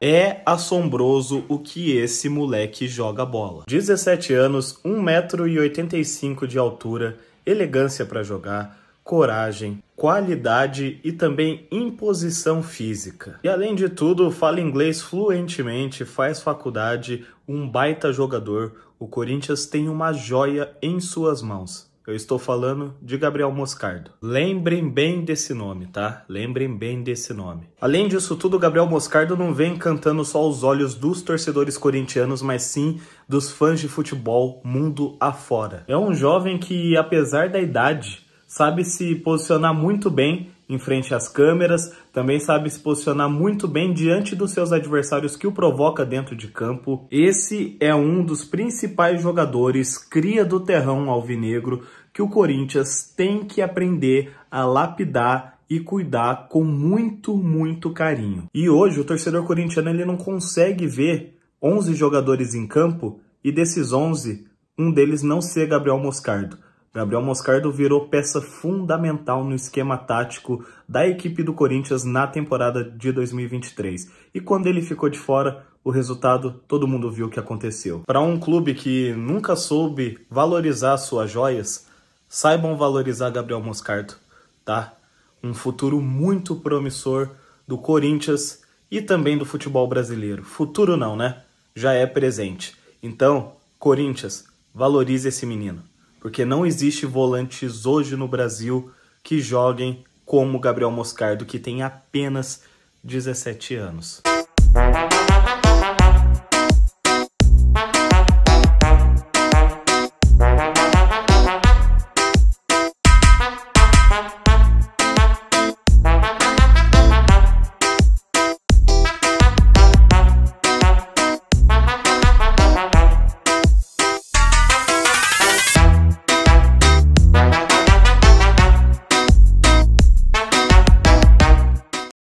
É assombroso o que esse moleque joga bola. 17 anos, 1,85m de altura, elegância para jogar, coragem, qualidade e também imposição física. E além de tudo, fala inglês fluentemente, faz faculdade, um baita jogador. O Corinthians tem uma joia em suas mãos. Eu estou falando de Gabriel Moscardo. Lembrem bem desse nome, tá? Lembrem bem desse nome. Além disso tudo, Gabriel Moscardo não vem encantando só os olhos dos torcedores corintianos, mas sim dos fãs de futebol mundo afora. É um jovem que, apesar da idade, sabe se posicionar muito bem em frente às câmeras, também sabe se posicionar muito bem diante dos seus adversários que o provoca dentro de campo. Esse é um dos principais jogadores cria do terrão alvinegro que o Corinthians tem que aprender a lapidar e cuidar com muito, muito carinho. E hoje o torcedor corintiano ele não consegue ver 11 jogadores em campo e desses 11, um deles não ser Gabriel Moscardo. Gabriel Moscardo virou peça fundamental no esquema tático da equipe do Corinthians na temporada de 2023. E quando ele ficou de fora, o resultado todo mundo viu o que aconteceu. Para um clube que nunca soube valorizar suas joias, saibam valorizar Gabriel Moscardo, tá? Um futuro muito promissor do Corinthians e também do futebol brasileiro. Futuro não, né? Já é presente. Então, Corinthians, valorize esse menino porque não existe volantes hoje no Brasil que joguem como Gabriel Moscardo, que tem apenas 17 anos.